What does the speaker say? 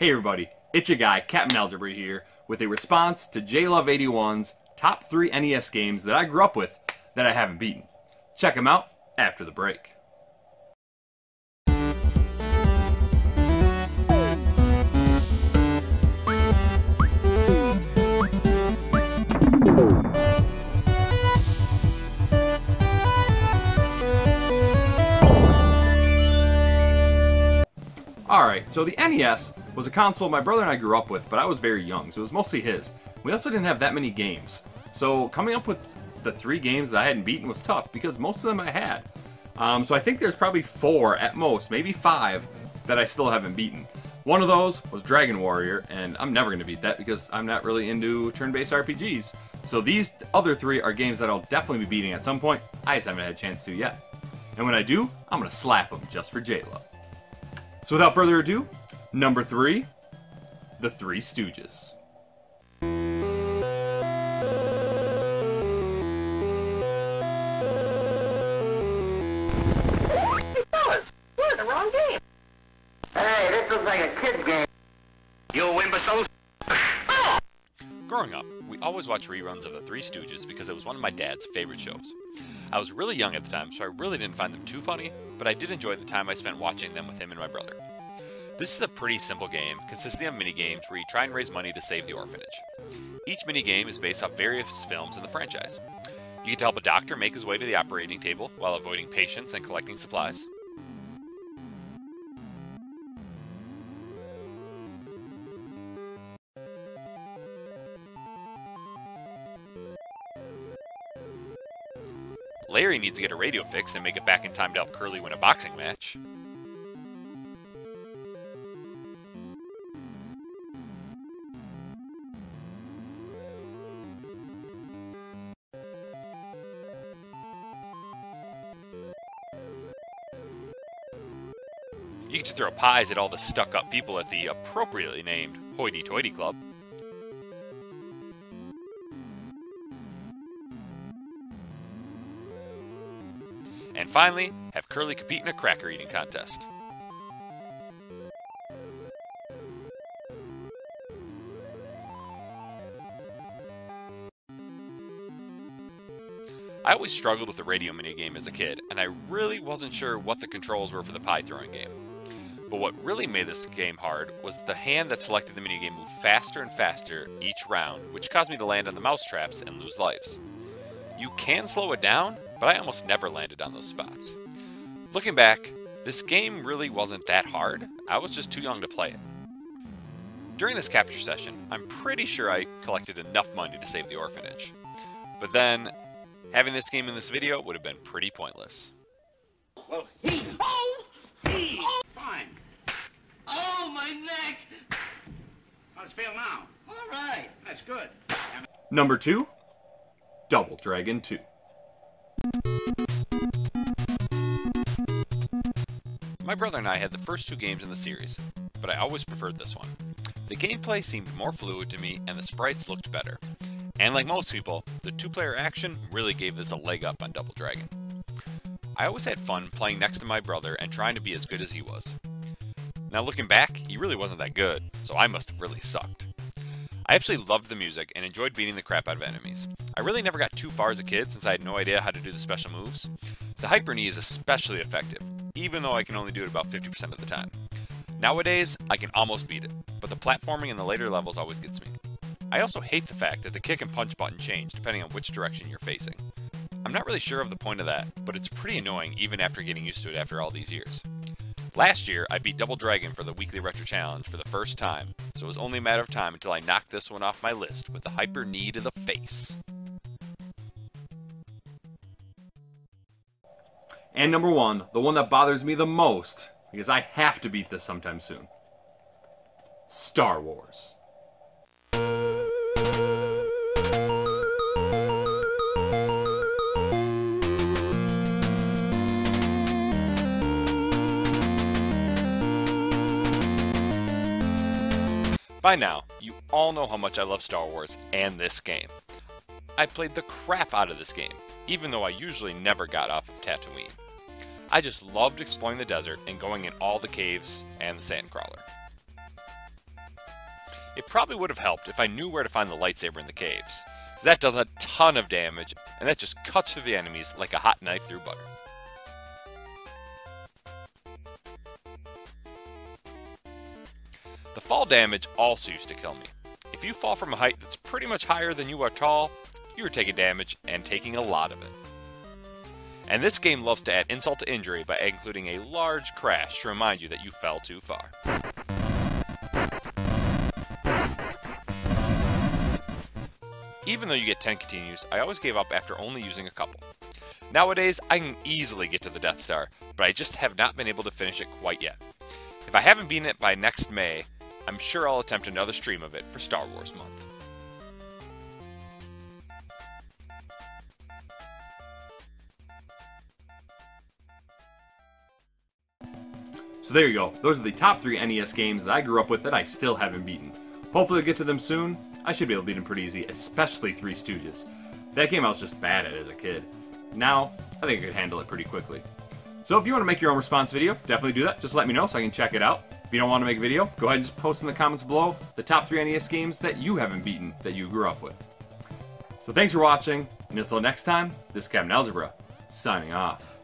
Hey everybody, it's your guy, Captain Algebra here, with a response to Jluv81's top 3 NES games that I grew up with that I haven't beaten. Check them out after the break. Alright, so the NES was a console my brother and I grew up with, but I was very young, so it was mostly his. We also didn't have that many games. So coming up with the three games that I hadn't beaten was tough, because most of them I had. Um, so I think there's probably four at most, maybe five, that I still haven't beaten. One of those was Dragon Warrior, and I'm never going to beat that because I'm not really into turn-based RPGs. So these other three are games that I'll definitely be beating at some point. I just haven't had a chance to yet. And when I do, I'm going to slap them just for Jluv. So without further ado, number three, The Three Stooges. We're in the wrong game. Hey, this looks like a kid's game. You imbeciles. Growing up, we always watched reruns of The Three Stooges because it was one of my dad's favorite shows. I was really young at the time, so I really didn't find them too funny, but I did enjoy the time I spent watching them with him and my brother. This is a pretty simple game, consisting of minigames where you try and raise money to save the orphanage. Each minigame is based off various films in the franchise. You get to help a doctor make his way to the operating table while avoiding patients and collecting supplies. Larry needs to get a radio fixed and make it back in time to help Curly win a boxing match. You get to throw pies at all the stuck up people at the appropriately named Hoity Toity Club. And finally, have Curly compete in a cracker eating contest. I always struggled with the radio minigame as a kid, and I really wasn't sure what the controls were for the pie throwing game. But what really made this game hard was the hand that selected the minigame moved faster and faster each round, which caused me to land on the mouse traps and lose lives. You can slow it down, but I almost never landed on those spots. Looking back, this game really wasn't that hard, I was just too young to play it. During this capture session, I'm pretty sure I collected enough money to save the orphanage. But then, having this game in this video would have been pretty pointless. Well, he. Oh! He. Oh. Fine. Oh, my neck. How's it feel now? All right. That's good. Number two, Double Dragon 2. My brother and I had the first two games in the series, but I always preferred this one. The gameplay seemed more fluid to me and the sprites looked better. And like most people, the two-player action really gave this a leg up on Double Dragon. I always had fun playing next to my brother and trying to be as good as he was. Now looking back, he really wasn't that good, so I must have really sucked. I absolutely loved the music and enjoyed beating the crap out of enemies. I really never got too far as a kid since I had no idea how to do the special moves. The Hyper Knee is especially effective, even though I can only do it about 50% of the time. Nowadays, I can almost beat it, but the platforming in the later levels always gets me. I also hate the fact that the kick and punch button change depending on which direction you're facing. I'm not really sure of the point of that, but it's pretty annoying even after getting used to it after all these years. Last year, I beat Double Dragon for the weekly retro challenge for the first time, so it was only a matter of time until I knocked this one off my list with the hyper knee to the face. And number one, the one that bothers me the most, because I have to beat this sometime soon Star Wars. By now, you all know how much I love Star Wars and this game. I played the crap out of this game, even though I usually never got off of Tatooine. I just loved exploring the desert and going in all the caves and the sandcrawler. it probably would have helped if I knew where to find the lightsaber in the caves, as that does a ton of damage, and that just cuts through the enemies like a hot knife through butter. The fall damage also used to kill me. If you fall from a height that's pretty much higher than you are tall, you are taking damage, and taking a lot of it. And this game loves to add insult to injury by including a large crash to remind you that you fell too far. Even though you get 10 continues, I always gave up after only using a couple. Nowadays, I can easily get to the Death Star, but I just have not been able to finish it quite yet. If I haven't beaten it by next May, I'm sure I'll attempt another stream of it for Star Wars Month. So there you go. Those are the top three NES games that I grew up with that I still haven't beaten. Hopefully I'll get to them soon. I should be able to beat them pretty easy, especially Three Stooges. That game I was just bad at as a kid. Now, I think I could handle it pretty quickly. So if you want to make your own response video, definitely do that. Just let me know so I can check it out. If you don't want to make a video, go ahead and just post in the comments below the top three NES games that you haven't beaten that you grew up with. So thanks for watching, and until next time, this is Captain Algebra, signing off.